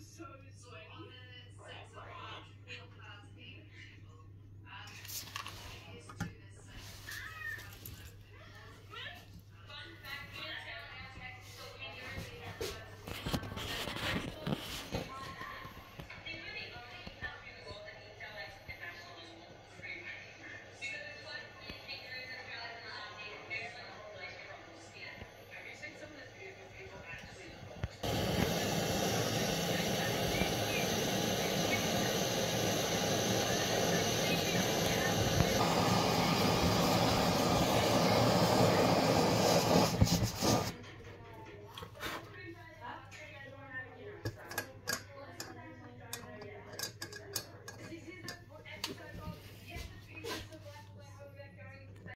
so sorry.